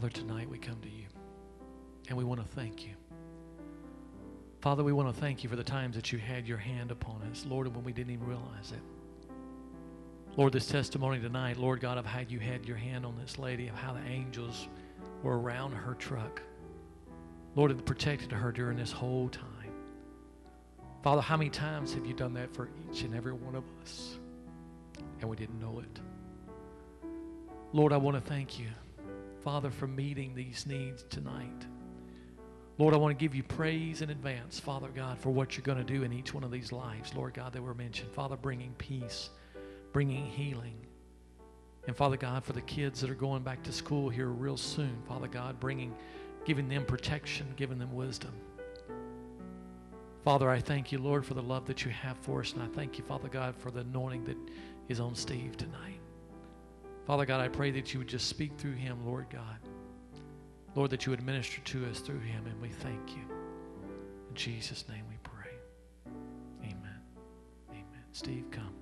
Father, tonight we come to you and we want to thank you. Father, we want to thank you for the times that you had your hand upon us, Lord, when we didn't even realize it. Lord, this testimony tonight, Lord God, of how you had your hand on this lady, of how the angels were around her truck. Lord, it protected her during this whole time. Father, how many times have you done that for each and every one of us? And we didn't know it. Lord, I want to thank you, Father, for meeting these needs tonight. Lord, I want to give you praise in advance, Father God, for what you're going to do in each one of these lives, Lord God, that were mentioned. Father, bringing peace, bringing healing. And Father God, for the kids that are going back to school here real soon, Father God, bringing, giving them protection, giving them wisdom. Father, I thank you, Lord, for the love that you have for us. And I thank you, Father God, for the anointing that is on Steve tonight. Father God, I pray that you would just speak through him, Lord God. Lord, that you would minister to us through him, and we thank you. In Jesus' name we pray. Amen. Amen. Steve, come.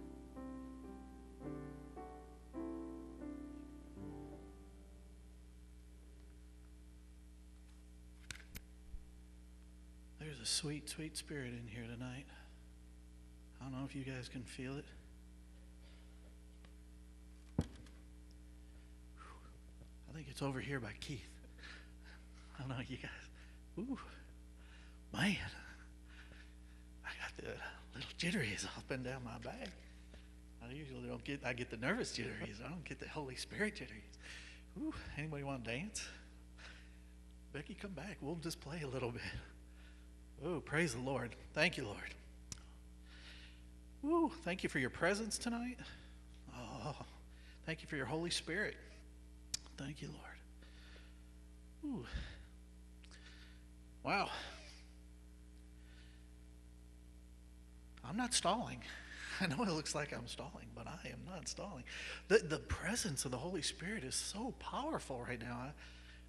There's a sweet, sweet spirit in here tonight. I don't know if you guys can feel it. Think it's over here by Keith. I don't know, you guys. Ooh, man. I got the little jitteries up and down my back. I usually don't get, I get the nervous jitteries. I don't get the Holy Spirit jitteries. Ooh, anybody want to dance? Becky, come back. We'll just play a little bit. Oh, praise the Lord. Thank you, Lord. Ooh, thank you for your presence tonight. Oh, thank you for your Holy Spirit. Thank you, Lord. Ooh. Wow. I'm not stalling. I know it looks like I'm stalling, but I am not stalling. The, the presence of the Holy Spirit is so powerful right now.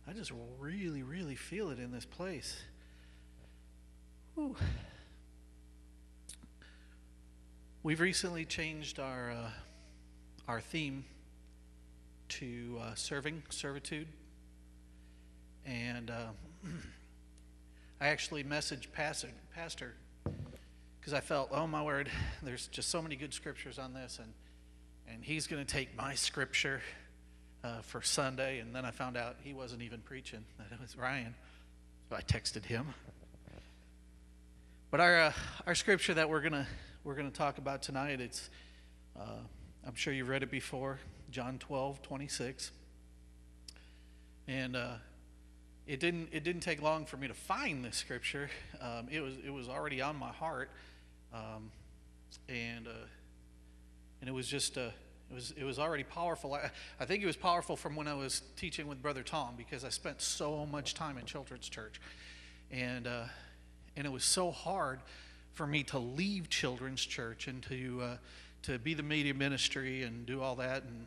I, I just really, really feel it in this place. Ooh. We've recently changed our, uh, our theme to uh, serving, servitude. And uh, I actually messaged Pastor, Pastor because I felt, oh my word, there's just so many good scriptures on this, and and he's going to take my scripture uh, for Sunday, and then I found out he wasn't even preaching; that it was Ryan. So I texted him. But our uh, our scripture that we're gonna we're gonna talk about tonight, it's uh, I'm sure you've read it before, John 12, 26. And uh, it didn't it didn't take long for me to find this scripture. Um, it was it was already on my heart, um, and uh, and it was just uh, it was it was already powerful. I, I think it was powerful from when I was teaching with Brother Tom because I spent so much time in children's church, and uh, and it was so hard for me to leave children's church and to uh, to be the media ministry and do all that and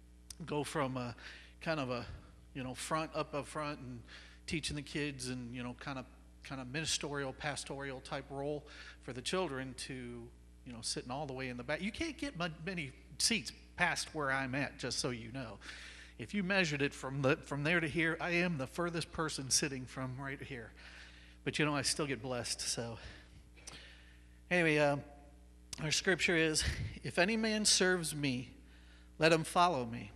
go from a kind of a you know front up up front and teaching the kids and you know kind of kind of ministerial pastoral type role for the children to you know sitting all the way in the back. You can't get many seats past where i'm at just so you know. If you measured it from the from there to here i am the furthest person sitting from right here. But you know i still get blessed so. Anyway uh, our scripture is If any man serves me, let him follow me.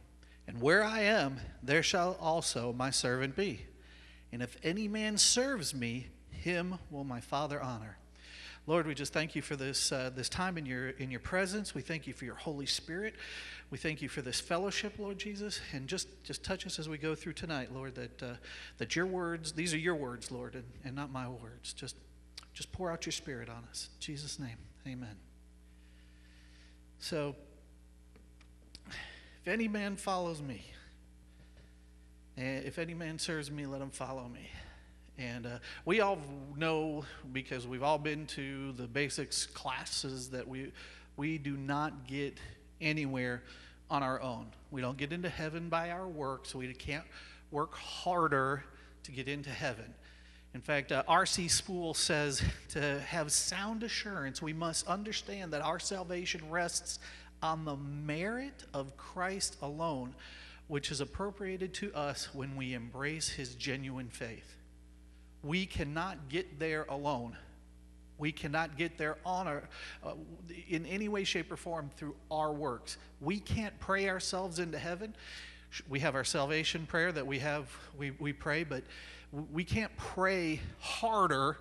And where I am, there shall also my servant be. And if any man serves me, him will my Father honor. Lord, we just thank you for this, uh, this time in your, in your presence. We thank you for your Holy Spirit. We thank you for this fellowship, Lord Jesus. And just, just touch us as we go through tonight, Lord, that, uh, that your words, these are your words, Lord, and, and not my words. Just, just pour out your Spirit on us. In Jesus' name, amen. So, if any man follows me, and if any man serves me, let him follow me. And uh, we all know because we've all been to the basics classes that we we do not get anywhere on our own. We don't get into heaven by our works. So we can't work harder to get into heaven. In fact, uh, R.C. Sproul says to have sound assurance, we must understand that our salvation rests on the merit of Christ alone. which is appropriated to us when we embrace his genuine faith. We cannot get there alone. We cannot get there on our, uh, in any way, shape, or form through our works. We can't pray ourselves into heaven. We have our salvation prayer that we have, we, we pray, but we can't pray harder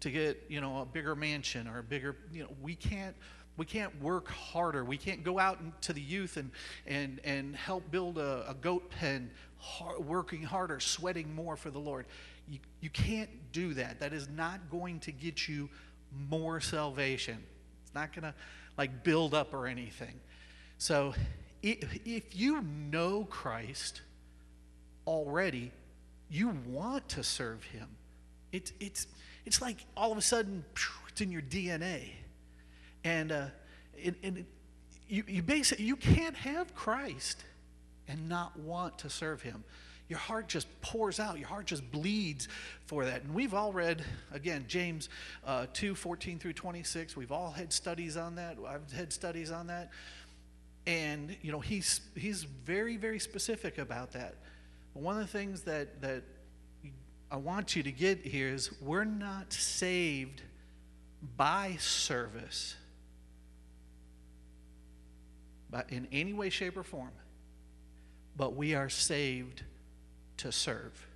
to get, you know, a bigger mansion or a bigger, you know, we can't we can't work harder. We can't go out to the youth and, and, and help build a, a goat pen, hard, working harder, sweating more for the Lord. You, you can't do that. That is not going to get you more salvation. It's not going to like build up or anything. So if, if you know Christ already, you want to serve him. It's, it's, it's like all of a sudden, it's in your DNA and, uh, and, and you, you basically you can't have Christ and not want to serve Him. Your heart just pours out. Your heart just bleeds for that. And we've all read, again, James uh, 2 14 through 26. We've all had studies on that. I've had studies on that. And, you know, he's, he's very, very specific about that. But one of the things that, that I want you to get here is we're not saved by service but in any way, shape, or form. But we are saved to serve.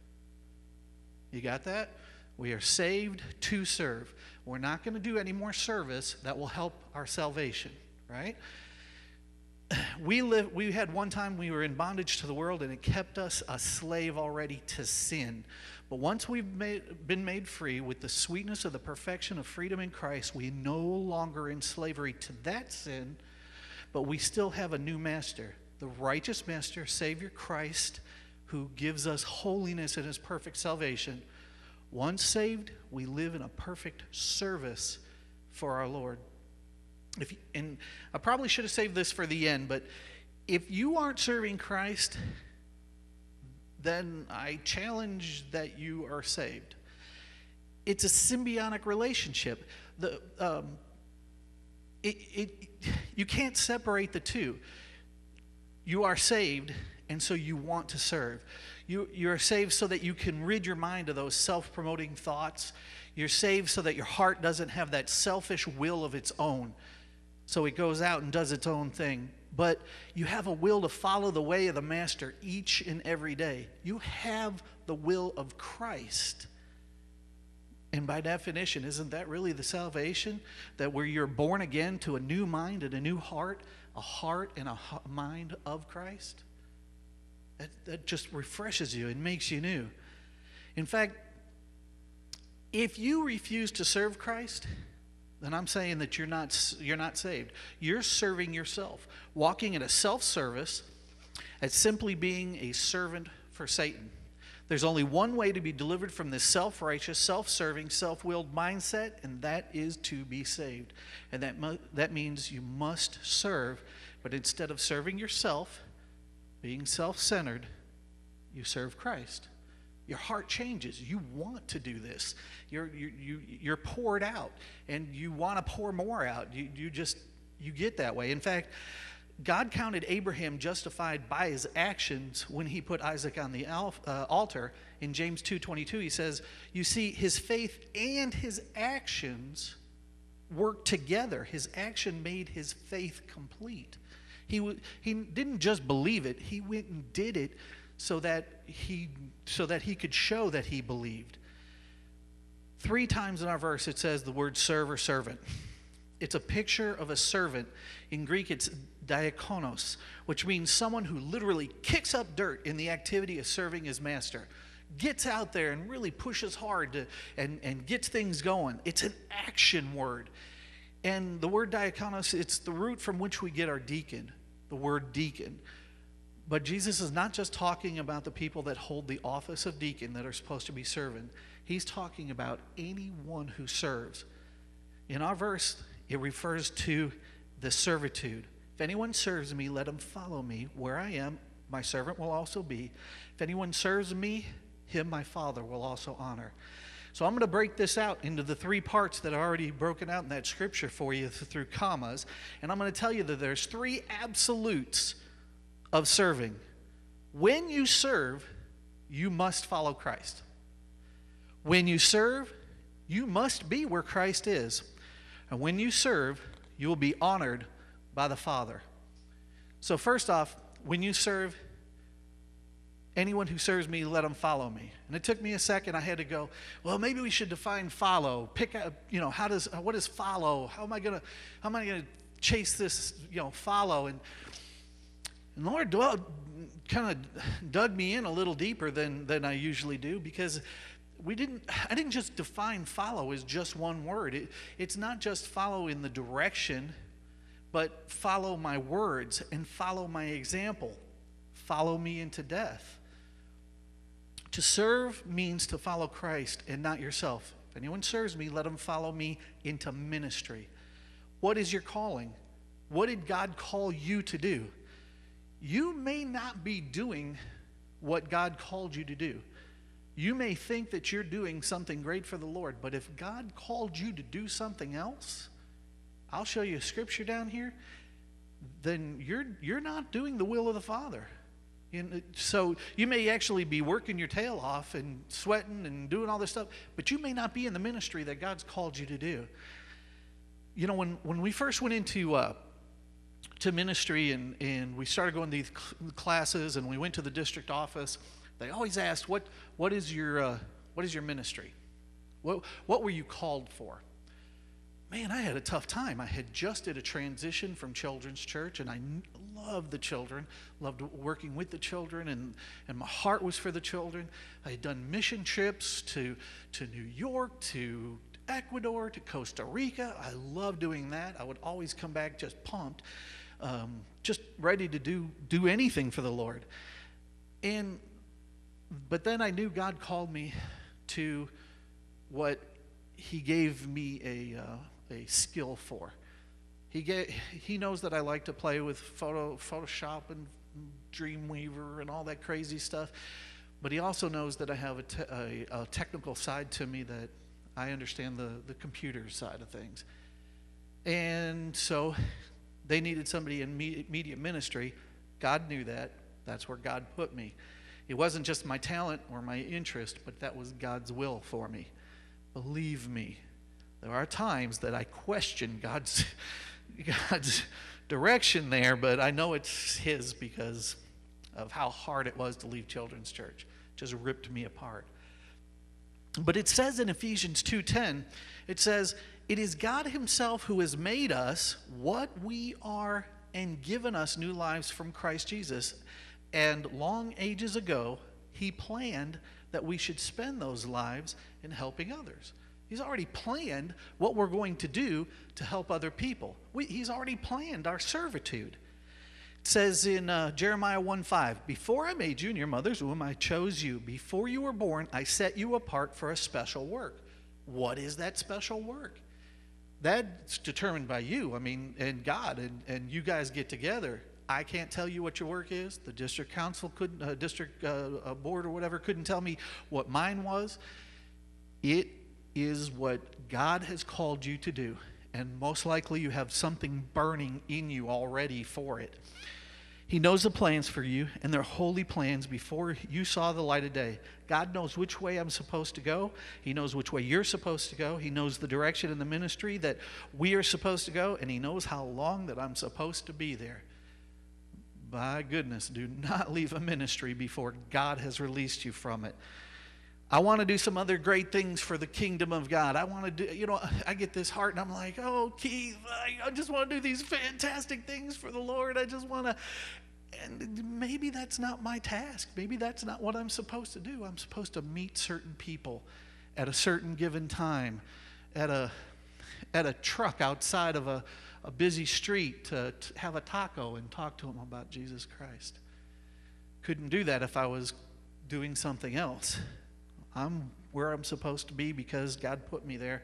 You got that? We are saved to serve. We're not going to do any more service that will help our salvation, right? We live we had one time we were in bondage to the world and it kept us a slave already to sin. But once we've made, been made free with the sweetness of the perfection of freedom in Christ, we no longer in slavery to that sin but we still have a new master, the righteous master, Savior Christ, who gives us holiness and his perfect salvation. Once saved, we live in a perfect service for our Lord. If, and I probably should have saved this for the end, but if you aren't serving Christ, then I challenge that you are saved. It's a symbiotic relationship. The, um, it, it, you can't separate the two. You are saved, and so you want to serve. You, you're saved so that you can rid your mind of those self promoting thoughts. You're saved so that your heart doesn't have that selfish will of its own. So it goes out and does its own thing. But you have a will to follow the way of the Master each and every day. You have the will of Christ. And by definition, isn't that really the salvation? That where you're born again to a new mind and a new heart, a heart and a mind of Christ? That, that just refreshes you and makes you new. In fact, if you refuse to serve Christ, then I'm saying that you're not, you're not saved. You're serving yourself, walking in a self service as simply being a servant for Satan. There's only one way to be delivered from this self righteous, self serving, self willed mindset, and that is to be saved. And that, mu- that means you must serve, but instead of serving yourself, being self centered, you serve Christ. Your heart changes. You want to do this. You're, you, you, you're poured out, and you want to pour more out. You, you just, you get that way. In fact, God counted Abraham justified by his actions when he put Isaac on the uh, altar. In James 2:22 he says, "You see his faith and his actions worked together. His action made his faith complete. He he didn't just believe it, he went and did it so that he so that he could show that he believed." 3 times in our verse it says the word serve or servant. It's a picture of a servant. In Greek, it's diakonos, which means someone who literally kicks up dirt in the activity of serving his master, gets out there and really pushes hard to, and, and gets things going. It's an action word. And the word diakonos, it's the root from which we get our deacon, the word deacon. But Jesus is not just talking about the people that hold the office of deacon that are supposed to be serving. He's talking about anyone who serves. In our verse, it refers to the servitude. If anyone serves me, let him follow me. Where I am, my servant will also be. If anyone serves me, him my Father will also honor. So I'm going to break this out into the three parts that are already broken out in that scripture for you through commas. And I'm going to tell you that there's three absolutes of serving. when you serve, you must follow Christ. When you serve, you must be where Christ is. And when you serve, you will be honored by the Father. So, first off, when you serve, anyone who serves me, let them follow me. And it took me a second. I had to go, well, maybe we should define follow. Pick up, you know, how does, what is follow? How am I going to, how am I going to chase this, you know, follow? And, and Lord kind of dug me in a little deeper than, than I usually do because we didn't i didn't just define follow as just one word. It, it's not just follow in the direction but follow my words and follow my example. Follow me into death. To serve means to follow christ and not yourself. If anyone serves me let him follow me into ministry. What is your calling? What did god call you to do you may not be doing what God called you to do. You may think that you're doing something great for the Lord, but if God called you to do something else, I'll show you a scripture down here, then you're, you're not doing the will of the Father. And so you may actually be working your tail off and sweating and doing all this stuff, but you may not be in the ministry that God's called you to do. You know, when, when we first went into uh, to ministry and, and we started going to these classes and we went to the district office, they always asked, what, what, is, your, uh, what is your ministry? What, what were you called for? Man, I had a tough time. I had just did a transition from children's church and I loved the children, loved working with the children, and, and my heart was for the children. I had done mission trips to, to New York, to Ecuador, to Costa Rica. I loved doing that. I would always come back just pumped um, just ready to do do anything for the Lord. And but then I knew God called me to what He gave me a uh, a skill for. He gave, He knows that I like to play with photo Photoshop and Dreamweaver and all that crazy stuff. But he also knows that I have a, te- a, a, technical side to me that I understand the, the computer side of things. And so they needed somebody in media ministry. God knew that. That's where God put me. It wasn't just my talent or my interest, but that was God's will for me. Believe me, there are times that I question God's, God's direction there, but I know it's His because of how hard it was to leave Children's Church. It just ripped me apart. But it says in Ephesians 2:10, it says, it is God Himself who has made us what we are and given us new lives from Christ Jesus. And long ages ago, He planned that we should spend those lives in helping others. He's already planned what we're going to do to help other people. We, he's already planned our servitude. It says in uh, Jeremiah 1 5, Before I made you in your mother's womb, I chose you. Before you were born, I set you apart for a special work. What is that special work? That's determined by you. I mean, and God, and, and you guys get together. I can't tell you what your work is. The district council couldn't, uh, district uh, board or whatever couldn't tell me what mine was. It is what God has called you to do. And most likely you have something burning in you already for it. He knows the plans for you, and they're holy plans before you saw the light of day. God knows which way I'm supposed to go. He knows which way you're supposed to go. He knows the direction in the ministry that we are supposed to go, and He knows how long that I'm supposed to be there. By goodness, do not leave a ministry before God has released you from it. I want to do some other great things for the kingdom of God. I want to do, you know, I get this heart and I'm like, oh, Keith, I, just want to do these fantastic things for the Lord. I just want to, and maybe that's not my task. Maybe that's not what I'm supposed to do. I'm supposed to meet certain people at a certain given time at a, at a truck outside of a, a busy street to, to have a taco and talk to them about Jesus Christ. Couldn't do that if I was doing something else. I'm where I'm supposed to be because God put me there.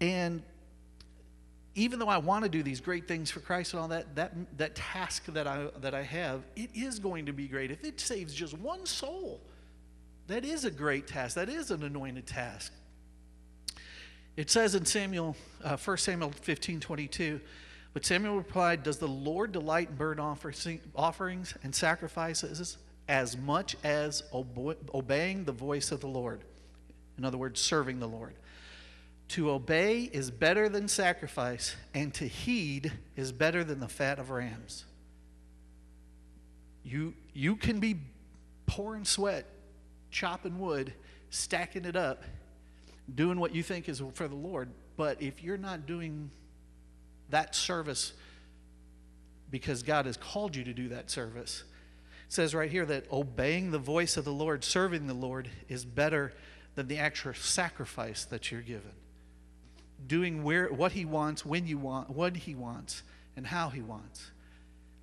And even though I want to do these great things for Christ and all that, that, that task that I, that I have, it is going to be great. If it saves just one soul, that is a great task. That is an anointed task. It says in Samuel, uh, 1 Samuel 15 22, but Samuel replied, Does the Lord delight in burnt offerings and sacrifices as much as obeying the voice of the Lord. In other words, serving the Lord. To obey is better than sacrifice, and to heed is better than the fat of rams. You, you can be pouring sweat, chopping wood, stacking it up, doing what you think is for the Lord, but if you're not doing that service because God has called you to do that service, says right here that obeying the voice of the Lord, serving the Lord, is better than the actual sacrifice that you're given. Doing where, what He wants, when you want, what He wants, and how He wants.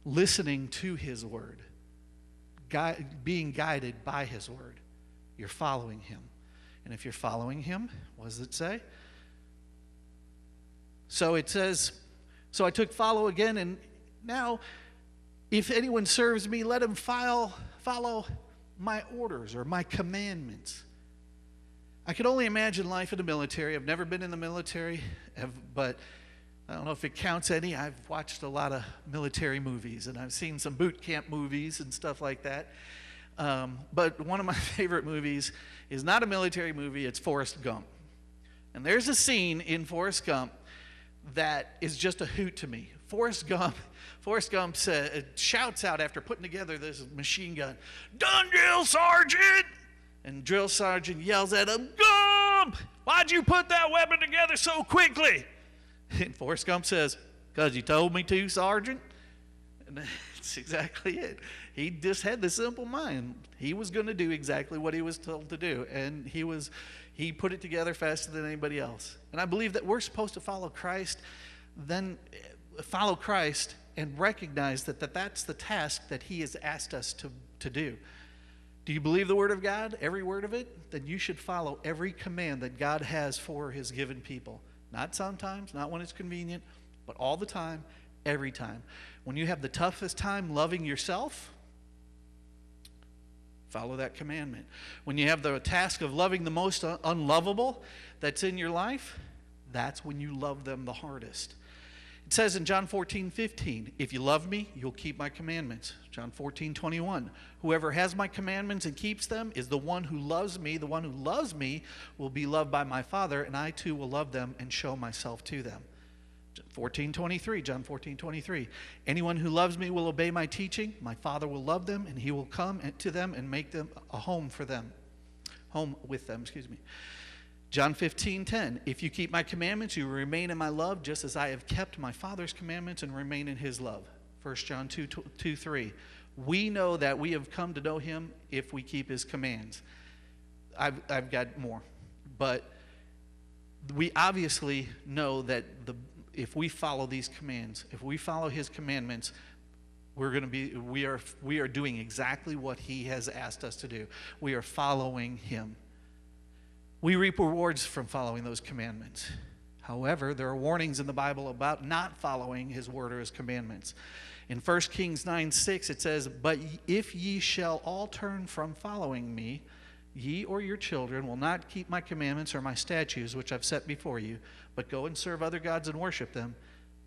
Listening to His word, Gui- being guided by His word. You're following Him. And if you're following Him, what does it say? So it says, So I took follow again, and now if anyone serves me, let him file, follow my orders or my commandments. I could only imagine life in the military. I've never been in the military, but I don't know if it counts any. I've watched a lot of military movies and I've seen some boot camp movies and stuff like that. Um, but one of my favorite movies is not a military movie, it's Forrest Gump. And there's a scene in Forrest Gump that is just a hoot to me. Forrest Gump, Forrest Gump sa- uh, shouts out after putting together this machine gun, "Done, drill sergeant!" And drill sergeant yells at him, "Gump, why'd you put that weapon together so quickly?" And Forrest Gump says, "Cause you told me to, sergeant." And that's exactly it. He just had the simple mind. He was going to do exactly what he was told to do, and he was he put it together faster than anybody else. And I believe that we're supposed to follow Christ, then eh, follow Christ and recognize that, that that's the task that he has asked us to, to do. Do you believe the word of God, every word of it? Then you should follow every command that God has for his given people. Not sometimes, not when it's convenient, but all the time, every time. When you have the toughest time loving yourself, follow that commandment. When you have the task of loving the most unlovable that's in your life, that's when you love them the hardest. It says in John 14, 15, if you love me, you'll keep my commandments. John 14, 21, whoever has my commandments and keeps them is the one who loves me. The one who loves me will be loved by my Father, and I too will love them and show myself to them. 14, 23, John fourteen twenty-three. Anyone who loves me will obey my teaching. My Father will love them, and he will come to them and make them a home for them. Home with them, excuse me. John 15, 10. If you keep my commandments, you remain in my love, just as I have kept my Father's commandments and remain in his love. 1 John 2, 2, 3. We know that we have come to know him if we keep his commands. I've, I've got more. But we obviously know that the, if we follow these commands, if we follow his commandments, we're going to be we are we are doing exactly what he has asked us to do. We are following him. We reap rewards from following those commandments. However, there are warnings in the Bible about not following his word or his commandments. In 1 Kings 9 6, it says, But if ye shall all turn from following me, ye or your children will not keep my commandments or my statutes which I've set before you, but go and serve other gods and worship them,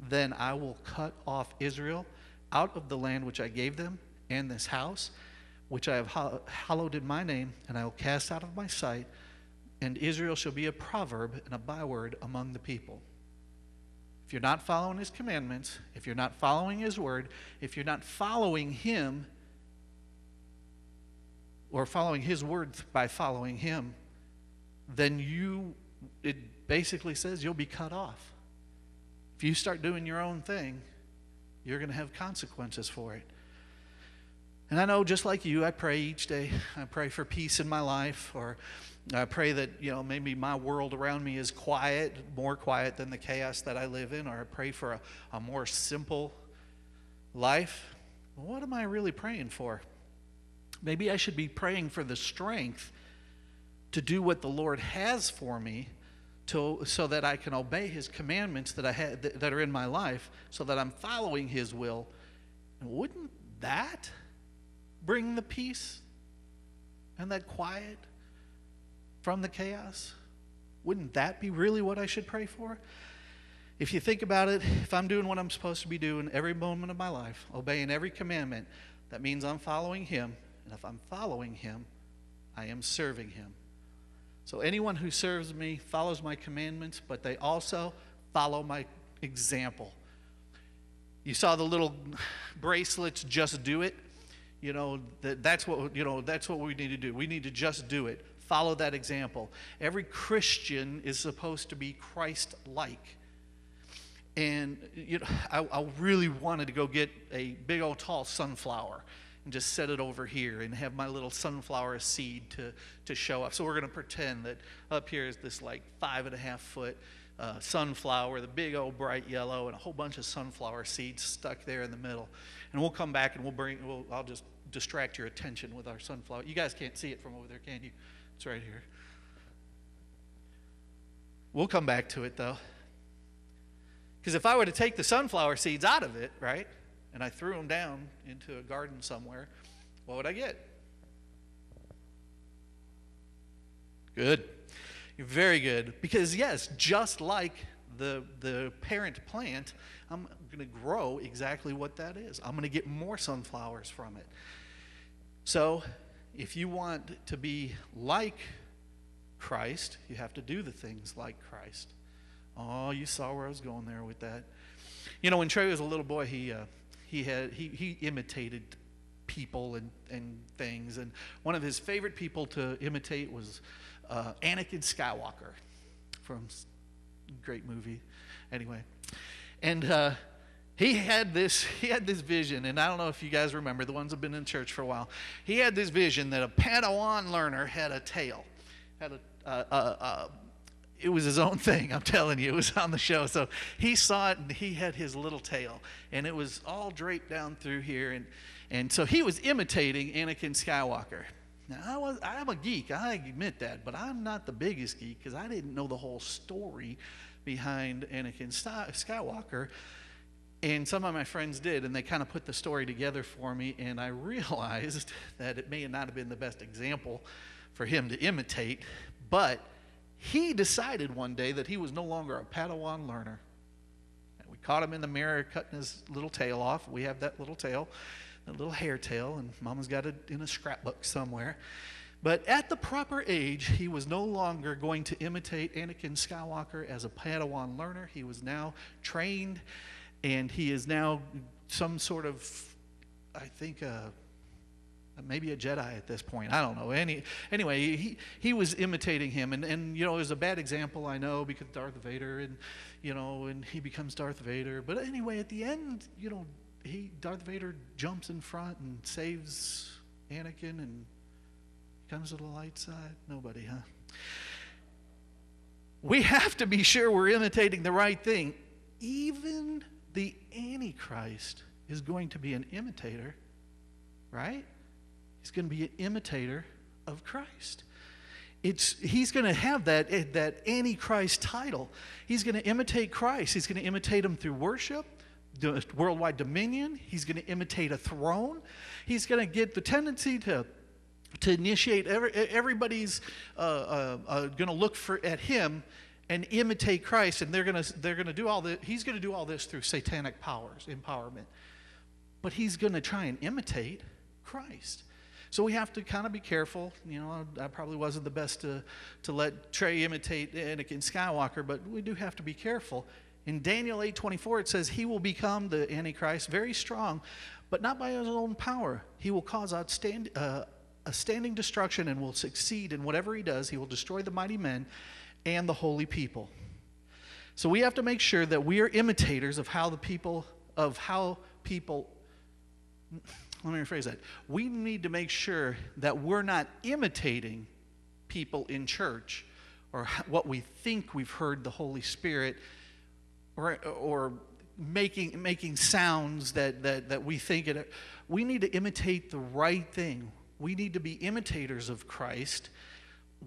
then I will cut off Israel out of the land which I gave them, and this house which I have hallowed in my name, and I will cast out of my sight and Israel shall be a proverb and a byword among the people. If you're not following his commandments, if you're not following his word, if you're not following him, or following his word by following him, then you, it basically says you'll be cut off. If you start doing your own thing, you're going to have consequences for it. And I know, just like you, I pray each day. I pray for peace in my life, or I pray that, you know, maybe my world around me is quiet, more quiet than the chaos that I live in, or I pray for a, a more simple life. What am I really praying for? Maybe I should be praying for the strength to do what the Lord has for me to, so that I can obey His commandments that, I ha- that, that are in my life, so that I'm following His will. And wouldn't that bring the peace and that quiet from the chaos? Wouldn't that be really what I should pray for? If you think about it, if I'm doing what I'm supposed to be doing every moment of my life, obeying every commandment, that means I'm following Him And if I'm following him, I am serving him. So anyone who serves me follows my commandments, but they also follow my example. You saw the little bracelets, just do it. You know, that, that's what you know, that's what we need to do. We need to just do it. Follow that example. Every Christian is supposed to be Christ-like. And you know, I, I really wanted to go get a big old tall sunflower and just set it over here and have my little sunflower seed to, to show up. So we're going to pretend that up here is this like five and a half foot uh, sunflower, the big old bright yellow, and a whole bunch of sunflower seeds stuck there in the middle. And we'll come back and we'll bring, we'll, I'll just distract your attention with our sunflower. You guys can't see it from over there, can you? It's right here. We'll come back to it though. Because if I were to take the sunflower seeds out of it, right, and I threw them down into a garden somewhere, what would I get? Good. Very good. Because, yes, just like the, the parent plant, I'm going to grow exactly what that is. I'm going to get more sunflowers from it. So, if you want to be like Christ, you have to do the things like Christ. Oh, you saw where I was going there with that. You know, when Trey was a little boy, he uh, he had he he imitated people and and things, and one of his favorite people to imitate was uh, Anakin Skywalker from great movie. Anyway, and. Uh, he had this he had this vision and i don't know if you guys remember the ones who've been in church for a while he had this vision that a padawan learner had a tail had a, uh, uh, uh, it was his own thing. I'm telling you, it was on the show. So he saw it, and he had his little tail, and it was all draped down through here, and and so he was imitating Anakin Skywalker. Now I was I'm a geek, I admit that, but I'm not the biggest geek because I didn't know the whole story behind Anakin Skywalker. And some of my friends did, and they kind of put the story together for me, and I realized that it may not have been the best example for him to imitate, but he decided one day that he was no longer a Padawan learner. And we caught him in the mirror cutting his little tail off. We have that little tail, that little hair tail, and Mama's got it in a scrapbook somewhere. But at the proper age, he was no longer going to imitate Anakin Skywalker as a Padawan learner. He was now trained, and he is now some sort of, I think, uh, maybe a Jedi at this point. I don't know. Any, anyway, he, he was imitating him. And, and, you know, it was a bad example, I know, because Darth Vader, and, you know, and he becomes Darth Vader. But anyway, at the end, you know, he, Darth Vader jumps in front and saves Anakin and comes to the light side. Nobody, huh? We have to be sure we're imitating the right thing. Even the Antichrist is going to be an imitator, right? He's going to be an imitator of Christ. It's, he's going to have that, eh, that Antichrist title. He's going to imitate Christ. He's going to imitate him through worship, worldwide dominion. He's going to imitate a throne. He's going to get the tendency to, to initiate, every, everybody's uh, uh, uh, going to look for, at him and imitate Christ. And they're going to, they're going to do all this. He's going to do all this through satanic powers, empowerment. But he's going to try and imitate Christ. So we have to kind of be careful. You know, I probably wasn't the best to, to let Trey imitate Anakin Skywalker, but we do have to be careful. In Daniel 8:24 it says he will become the antichrist very strong, but not by his own power. He will cause outstand, uh, a standing destruction and will succeed in whatever he does. He will destroy the mighty men and the holy people. So we have to make sure that we are imitators of how the people of how people let me rephrase that. We need to make sure that we're not imitating people in church or what we think we've heard the Holy Spirit or, or making, making sounds that, that, that we think it. We need to imitate the right thing. We need to be imitators of Christ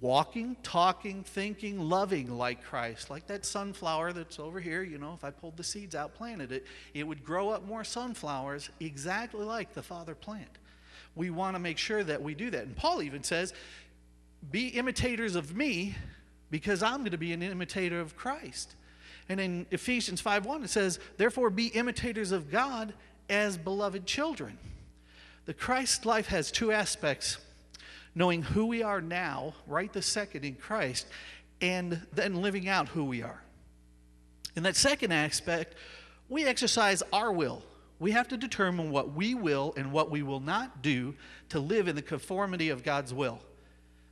walking, talking, thinking, loving like Christ. Like that sunflower that's over here, you know, if I pulled the seeds out, planted it, it would grow up more sunflowers exactly like the Father plant. We want to make sure that we do that. And Paul even says, be imitators of me because I'm going to be an imitator of Christ. And in Ephesians 5:1 it says, "Therefore be imitators of God as beloved children." The Christ life has two aspects knowing who we are now, right the second in Christ, and then living out who we are. In that second aspect, we exercise our will. We have to determine what we will and what we will not do to live in the conformity of God's will.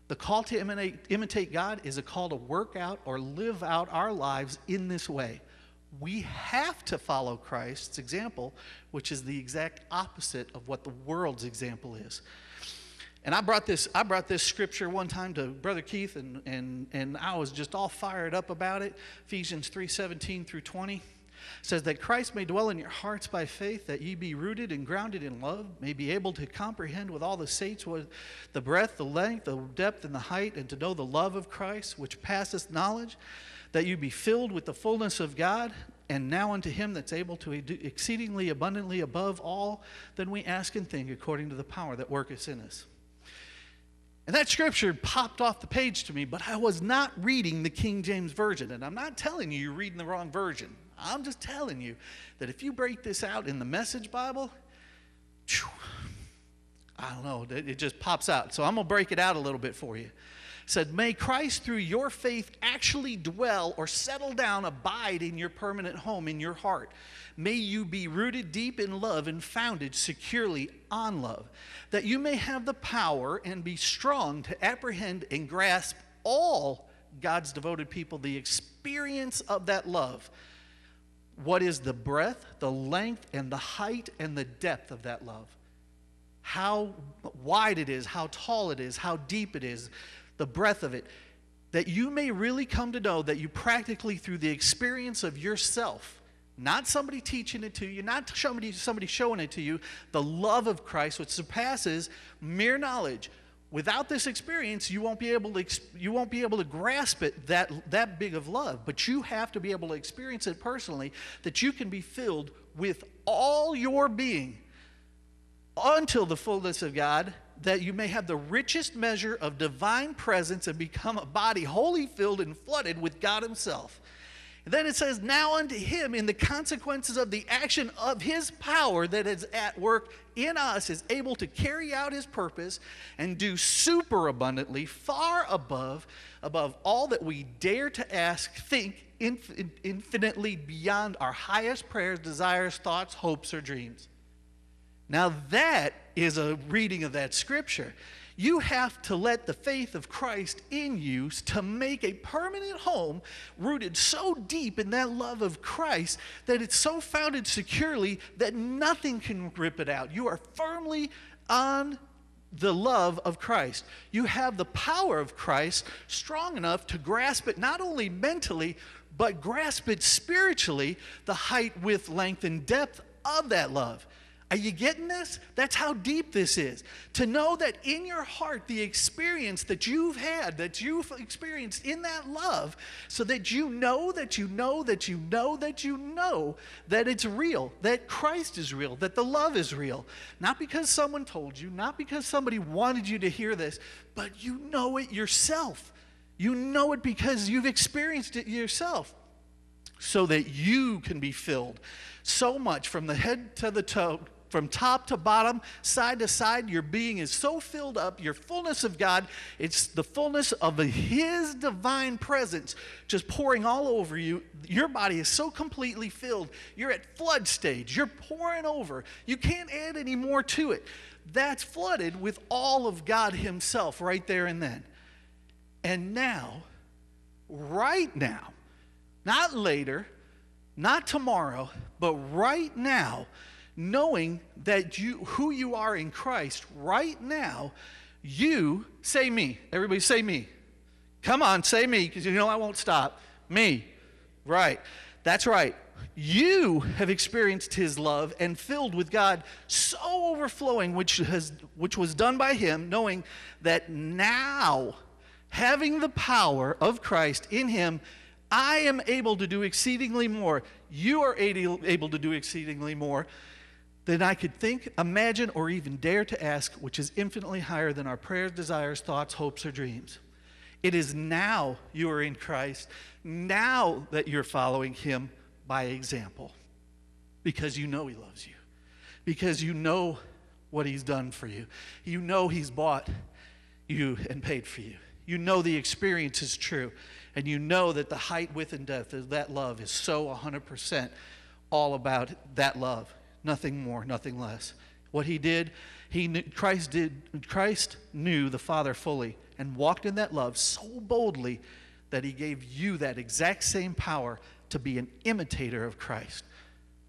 The call to imitate, imitate God is a call to work out or live out our lives in this way. We have to follow Christ's example, which is the exact opposite of what the world's example is. And I brought this, I brought this scripture one time to Brother Keith, and, and, and I was just all fired up about it. Ephesians 3 17 through 20 says that Christ may dwell in your hearts by faith, that ye be rooted and grounded in love, may be able to comprehend with all the saints what the breadth, the length, the depth, and the height, and to know the love of Christ, which passeth knowledge, that you be filled with the fullness of God. And now unto him that's able to do exceedingly abundantly above all than we ask and think, according to the power that worketh in us. And that scripture popped off the page to me, but I was not reading the King James Version. And I'm not telling you you're reading the wrong version. I'm just telling you that if you break this out in the Message Bible, I don't know, it just pops out. So I'm going to break it out a little bit for you. It said, May Christ through your faith actually dwell or settle down, abide in your permanent home, in your heart. May you be rooted deep in love and founded securely on love, that you may have the power and be strong to apprehend and grasp all God's devoted people, the experience of that love what is the breadth, the length, and the height and the depth of that love. How wide it is, how tall it is, how deep it is, the breadth of it. That you may really come to know that you practically, through the experience of yourself, not somebody teaching it to you, not somebody, somebody showing it to you, the love of Christ, which surpasses mere knowledge, without this experience you won't be able to you won't be able to grasp it that that big of love. But you have to be able to experience it personally that you can be filled with all your being until the fullness of God that you may have the richest measure of divine presence and become a body wholly filled and flooded with God himself then it says, Now unto him, in the consequences of the action of his power that is at work in us, is able to carry out his purpose and do super abundantly, far above, above all that we dare to ask, think, infinitely beyond our highest prayers, desires, thoughts, hopes, or dreams. Now, that is a reading of that scripture. You have to let the faith of Christ in you to make a permanent home rooted so deep in that love of Christ that it's so founded securely that nothing can rip it out. You are firmly on the love of Christ. You have the power of Christ strong enough to grasp it not only mentally, but grasp it spiritually, the height, width, length, and depth of that love. Are you getting this? That's how deep this is. To know that in your heart, the experience that you've had, that you've experienced in that love, so that you know that you know that you know that you know that it's real, that Christ is real, that the love is real. Not because someone told you, not because somebody wanted you to hear this, but you know it yourself. You know it because you've experienced it yourself so that you can be filled so much from the head to the toe from top to bottom, side to side, your being is so filled up, your fullness of God, it's the fullness of His divine presence just pouring all over you. Your body is so completely filled. You're at flood stage, you're pouring over. You can't add any more to it. That's flooded with all of God Himself right there and then. And now, right now, not later, not tomorrow, but right now, knowing that you who you are in Christ right now, you say me. Everybody say me. Come on, say me, because you know I won't stop. Me. Right. That's right. You have experienced his love and filled with God so overflowing, which has which was done by him, knowing that now, having the power of Christ in him, I am able to do exceedingly more. You are able to do exceedingly more than I could think, imagine, or even dare to ask, which is infinitely higher than our prayers, desires, thoughts, hopes, or dreams. It is now you are in Christ, now that you're following Him by example, because you know He loves you, because you know what He's done for you. You know He's bought you and paid for you. You know the experience is true. And you know that the height, width, and depth of that love is so 100% all about that love. Nothing more, nothing less. What he did, he knew, Christ did Christ knew the Father fully and walked in that love so boldly that he gave you that exact same power to be an imitator of Christ.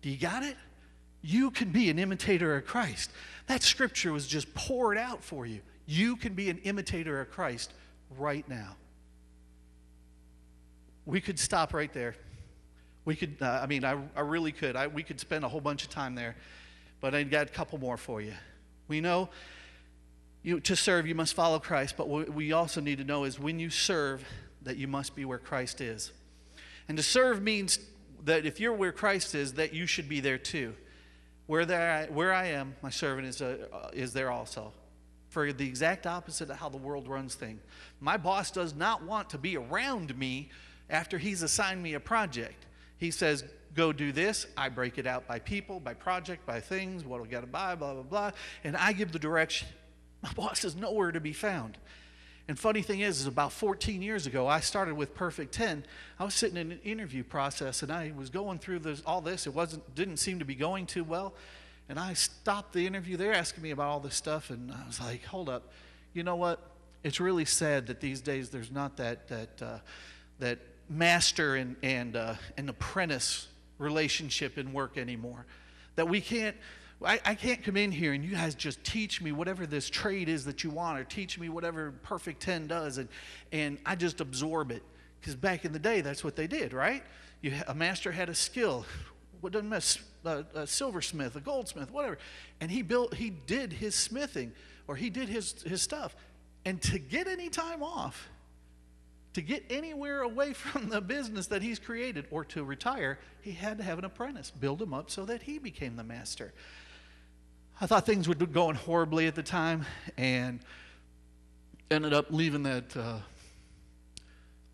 Do you got it? You can be an imitator of Christ. That scripture was just poured out for you. You can be an imitator of Christ right now. We could stop right there. We could, uh, I mean, I, I really could. I, we could spend a whole bunch of time there, but I got a couple more for you. We know you, to serve, you must follow Christ, but what we also need to know is when you serve, that you must be where Christ is. And to serve means that if you're where Christ is, that you should be there too. Where, there, where I am, my servant is, uh, is there also for the exact opposite of how the world runs things. My boss does not want to be around me after he's assigned me a project. He says, Go do this. I break it out by people, by project, by things, what we got to buy, blah, blah, blah. And I give the direction. My boss is nowhere to be found. And funny thing is, is about 14 years ago, I started with Perfect 10. I was sitting in an interview process and I was going through this, all this. It wasn't, didn't seem to be going too well. And I stopped the interview. They're asking me about all this stuff, and I was like, hold up. You know what? It's really sad that these days there's not that, that, uh, that master and, and uh, an apprentice relationship in work anymore. That we can't, I, I can't come in here and you guys just teach me whatever this trade is that you want, or teach me whatever Perfect 10 does, and, and I just absorb it. Because back in the day, that's what they did, right? You, a master had a skill what doesn't mess, a, a silversmith, a goldsmith, whatever. And he built, he did his smithing or he did his, his stuff. And to get any time off, to get anywhere away from the business that he's created or to retire, he had to have an apprentice, build him up so that he became the master. I thought things were going horribly at the time and ended up leaving that, uh,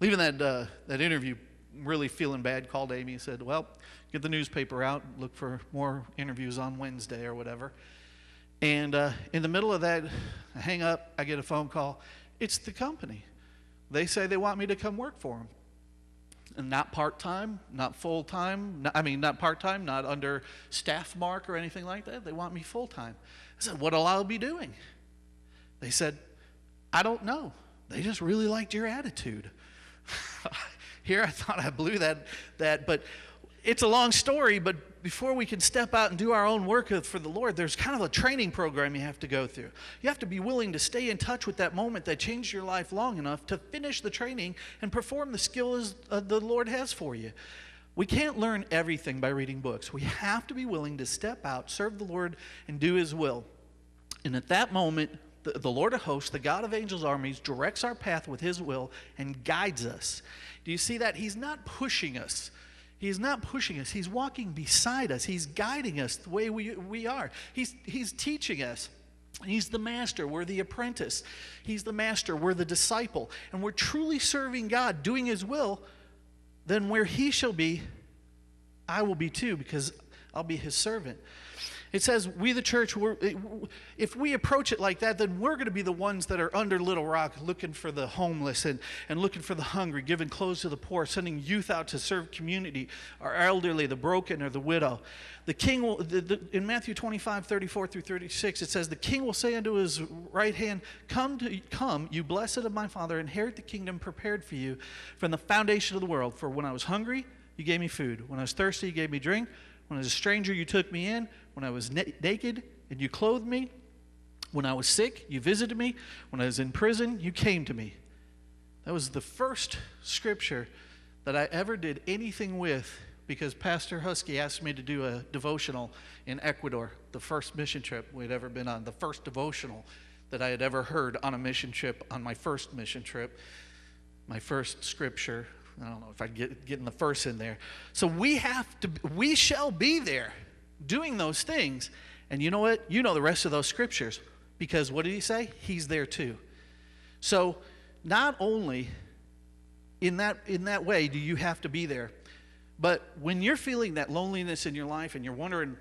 leaving that, uh, that interview really feeling bad, called Amy and said, Well, get the newspaper out, look for more interviews on Wednesday or whatever. And uh, in the middle of that, I hang up, I get a phone call. It's the company. They say they want me to come work for them. And not part time, not full time. I mean, not part time, not under staff mark or anything like that. They want me full time. I said, What'll I be doing? They said, I don't know. They just really liked your attitude. Here, I thought I blew that, that, but it's a long story, but before we can step out and do our own work for the Lord, there's kind of a training program you have to go through. You have to be willing to stay in touch with that moment that changed your life long enough to finish the training and perform the skills uh, the Lord has for you. We can't learn everything by reading books. We have to be willing to step out, serve the Lord, and do His will. And at that moment, the, the Lord of hosts, the God of angels' armies, directs our path with His will and guides us. Do you see that? He's not pushing us. He's not pushing us. He's walking beside us. He's guiding us the way we, we are. He's, he's teaching us. He's the master. We're the apprentice. He's the master. We're the disciple. And we're truly serving God, doing His will. Then where He shall be, I will be too, because I'll be His servant. It says, we, the church, if we approach it like that, then we're going to be the ones that are under Little Rock looking for the homeless and, and looking for the hungry, giving clothes to the poor, sending youth out to serve community, our elderly, the broken, or the widow. The king will, the, the, in Matthew 25, 34 through 36, it says, The king will say unto his right hand, Come, to, come, you blessed of my Father, inherit the kingdom prepared for you from the foundation of the world. For when I was hungry, you gave me food. When I was thirsty, you gave me drink. When I was a stranger, you took me in. When I was na- naked and you clothed me. When I was sick, you visited me. When I was in prison, you came to me. That was the first scripture that I ever did anything with because Pastor Husky asked me to do a devotional in Ecuador, the first mission trip we'd ever been on, the first devotional that I had ever heard on a mission trip, on my first mission trip. My first scripture, I don't know if I'd get getting the first in there. So we have to, we shall be there doing those things. And you know what? You know the rest of those scriptures because what did he say? He's there too. So not only in that in that way do you have to be there, but when you're feeling that loneliness in your life and you're wondering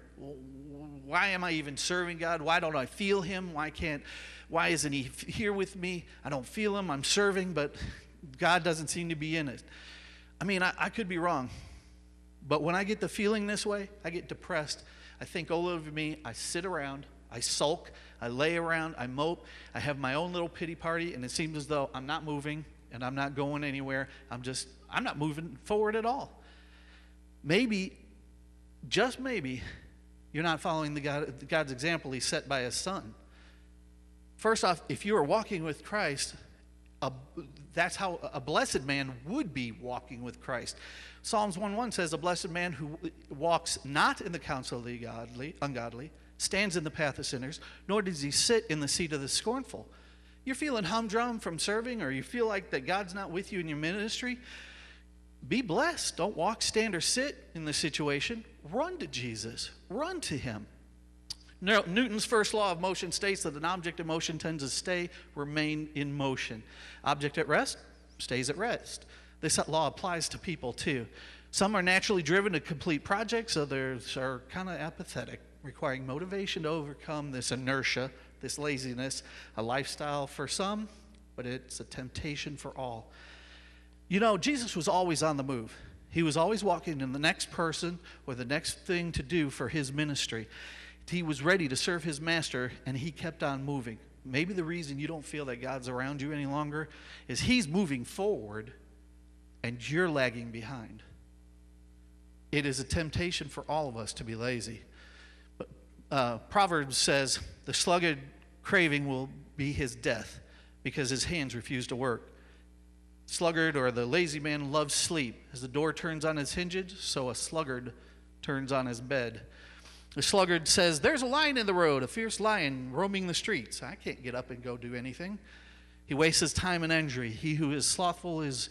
why am I even serving God? Why don't I feel Him? Why can't, why isn't He here with me? I don't feel Him. I'm serving, but God doesn't seem to be in it. I mean, I, I could be wrong, but when I get the feeling this way, I get depressed. I think all over me. I sit around, I sulk, I lay around, I mope, I have my own little pity party, and it seems as though I'm not moving and I'm not going anywhere. I'm just, I'm not moving forward at all. Maybe, just maybe, you're not following the God, God's example He set by His Son. First off, if you are walking with Christ, a, that's how a blessed man would be walking with Christ. Psalms 1:1 says, "A blessed man who walks not in the counsel of the godly, ungodly, stands in the path of sinners, nor does he sit in the seat of the scornful." You're feeling humdrum from serving, or you feel like that God's not with you in your ministry. Be blessed. Don't walk, stand, or sit in the situation. Run to Jesus. Run to Him. Newton's first law of motion states that an object in motion tends to stay, remain in motion. Object at rest stays at rest. This law applies to people too. Some are naturally driven to complete projects, others are kind of apathetic, requiring motivation to overcome this inertia, this laziness, a lifestyle for some, but it's a temptation for all. You know, Jesus was always on the move. He was always walking in the next person or the next thing to do for his ministry. He was ready to serve his master, and he kept on moving. Maybe the reason you don't feel that God's around you any longer is he's moving forward and you're lagging behind. It is a temptation for all of us to be lazy. But uh, Proverbs says, The sluggard craving will be his death because his hands refuse to work. Sluggard or the lazy man loves sleep. As the door turns on its hinges, so a sluggard turns on his bed. The sluggard says, There's a lion in the road, a fierce lion roaming the streets. I can't get up and go do anything. He wastes his time and energy. He who is slothful is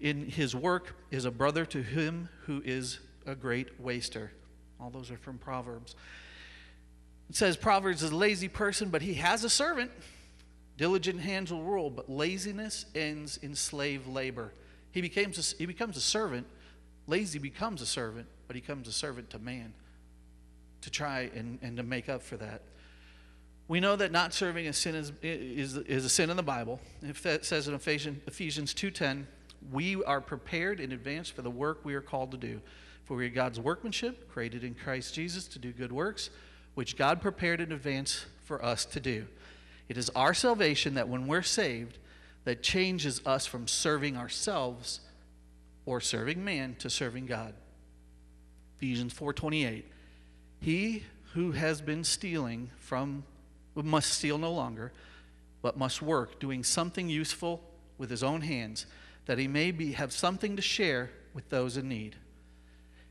in his work is a brother to him who is a great waster. All those are from Proverbs. It says Proverbs is a lazy person, but he has a servant. Diligent hands will rule, but laziness ends in slave labor. He becomes a, he becomes a servant. Lazy becomes a servant, but he becomes a servant to man to try and, and to make up for that. We know that not serving a sin is, is, is a sin in the Bible. It says in Ephesians, Ephesians 2.10, we are prepared in advance for the work we are called to do. For we are God's workmanship, created in Christ Jesus to do good works, which God prepared in advance for us to do. It is our salvation that when we're saved, that changes us from serving ourselves or serving man to serving God. Ephesians 4:28 he who has been stealing from must steal no longer, but must work, doing something useful with his own hands, that he may be, have something to share with those in need.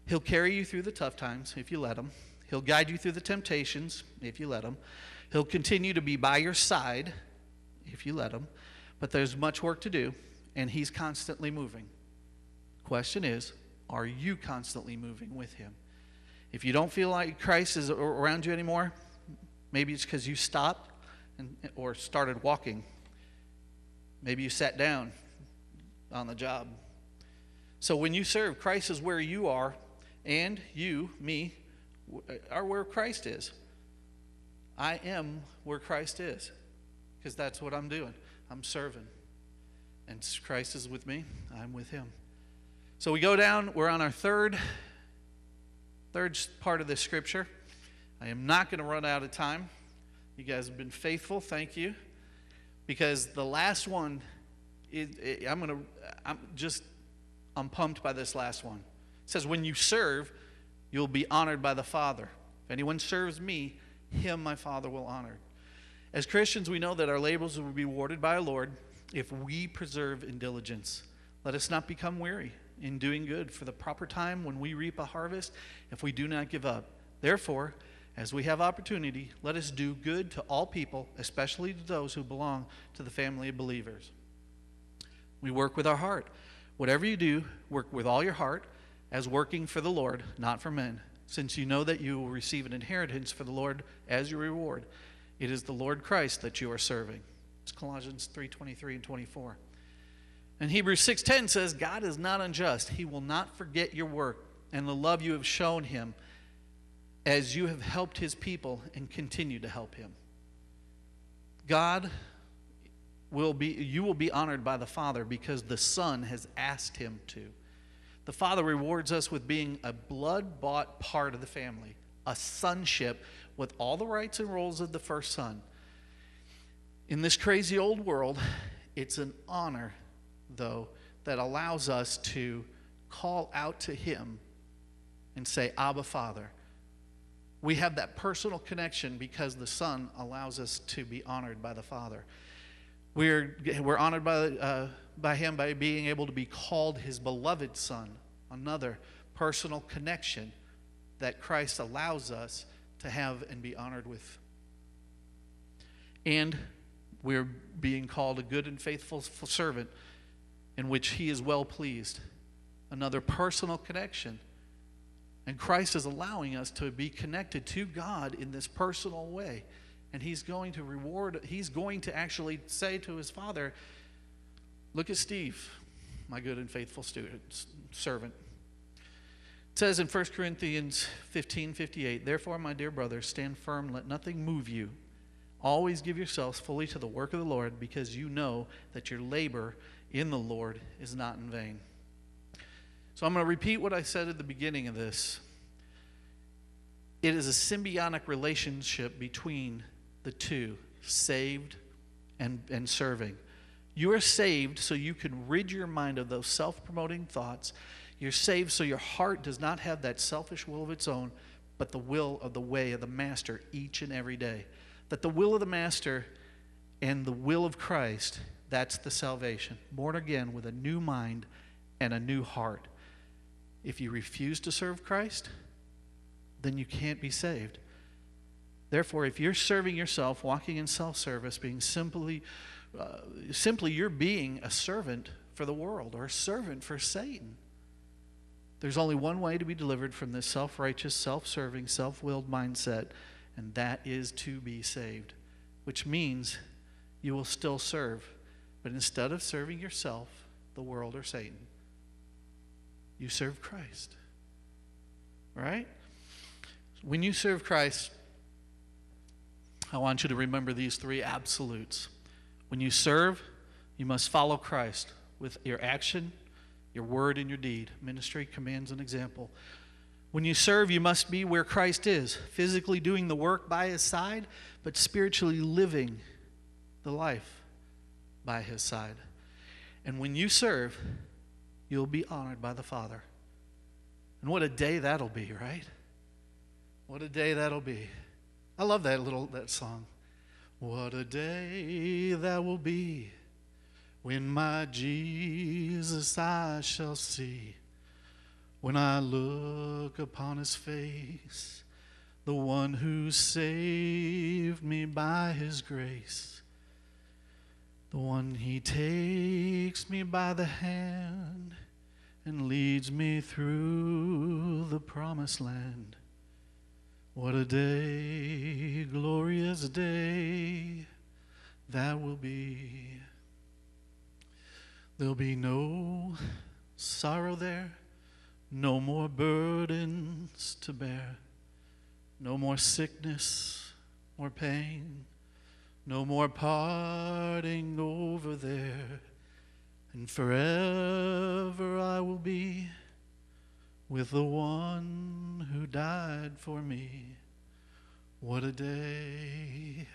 He'll carry you through the tough times if you let him. He'll guide you through the temptations if you let him. He'll continue to be by your side if you let him. But there's much work to do, and he's constantly moving. Question is, are you constantly moving with him? If you don't feel like Christ is around you anymore, maybe it's because you stopped and, or started walking. Maybe you sat down on the job. So when you serve, Christ is where you are, and you, me, are where Christ is. I am where Christ is because that's what I'm doing. I'm serving. And Christ is with me, I'm with him. So we go down, we're on our third third part of this scripture. I am not going to run out of time. You guys have been faithful. Thank you. Because the last one, it, it, I'm going to, I'm just, I'm pumped by this last one. It says, When you serve, you'll be honored by the Father. If anyone serves me, him my Father will honor. As Christians, we know that our labors will be rewarded by our Lord if we preserve in diligence. Let us not become weary in doing good for the proper time when we reap a harvest if we do not give up. Therefore, as we have opportunity, let us do good to all people, especially to those who belong to the family of believers. We work with our heart. Whatever you do, work with all your heart as working for the Lord, not for men, since you know that you will receive an inheritance for the Lord as your reward. It is the Lord Christ that you are serving. It's Colossians 3:23 and 24. And Hebrews 6:10 says, God is not unjust. He will not forget your work and the love you have shown him as you have helped his people and continue to help him. God will be you will be honored by the Father because the Son has asked him to. The Father rewards us with being a blood-bought part of the family, a sonship with all the rights and roles of the first son. In this crazy old world, it's an honor though that allows us to call out to him and say, Abba, Father. We have that personal connection because the Son allows us to be honored by the Father. We're, we're honored by, uh, by Him by being able to be called His beloved Son, another personal connection that Christ allows us to have and be honored with. And we're being called a good and faithful servant in which He is well pleased, another personal connection and Christ is allowing us to be connected to God in this personal way. And He's going to reward, He's going to actually say to His Father, Look at Steve, my good and faithful student, servant. It says in 1 Corinthians 15 58, Therefore, my dear brothers, stand firm, let nothing move you. Always give yourselves fully to the work of the Lord, because you know that your labor in the Lord is not in vain. So I'm going to repeat what I said at the beginning of this. It is a symbiotic relationship between the two saved and, and serving. You are saved so you can rid your mind of those self promoting thoughts. You're saved so your heart does not have that selfish will of its own, but the will of the way of the Master each and every day. That the will of the Master and the will of Christ, that's the salvation. Born again with a new mind and a new heart. If you refuse to serve Christ, then you can't be saved. Therefore, if you're serving yourself, walking in self service, being simply, uh, simply you're being a servant for the world or a servant for Satan. There's only one way to be delivered from this self righteous, self serving, self willed mindset, and that is to be saved, which means you will still serve, but instead of serving yourself, the world, or Satan, you serve Christ. Right? When you serve Christ, I want you to remember these three absolutes. When you serve, you must follow Christ with your action, your word, and your deed. Ministry commands an example. When you serve, you must be where Christ is, physically doing the work by his side, but spiritually living the life by his side. And when you serve, you'll be honored by the Father. And what a day that'll be, right? What a day that'll be. I love that little that song. What a day that will be when my Jesus I shall see. When I look upon his face, the one who saved me by his grace the one he takes me by the hand and leads me through the promised land. What a day, glorious day that will be. There'll be no sorrow there, no more burdens to bear, no more sickness or pain no more parting over there, and forever I will be with the one who died for me. What a day,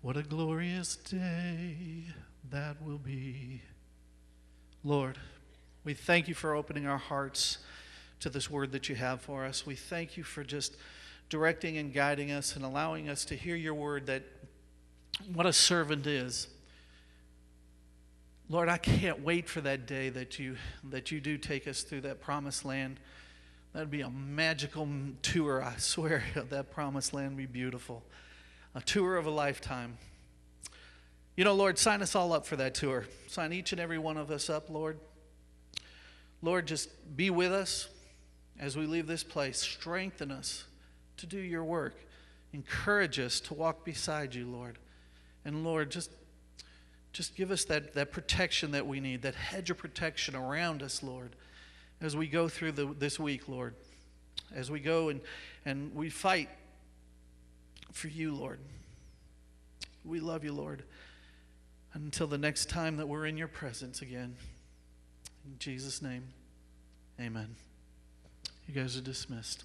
what a glorious day that will be. Lord, we thank you for opening our hearts to this word that you have for us. We thank you for just directing and guiding us and allowing us to hear your word that what a servant is. Lord, I can't wait for that day that you that you do take us through that promised land. That'd be a magical tour, I swear. That promised land be beautiful. A tour of a lifetime. You know, Lord, sign us all up for that tour. Sign each and every one of us up, Lord. Lord, just be with us as we leave this place. Strengthen us to do your work. Encourage us to walk beside you, Lord. And Lord, just just give us that, that protection that we need, that hedge of protection around us, Lord, as we go through the, this week, Lord. as we go and, and we fight for you, Lord. We love you, Lord. Until the next time that we're in your presence again. In Jesus' name, amen. You guys are dismissed.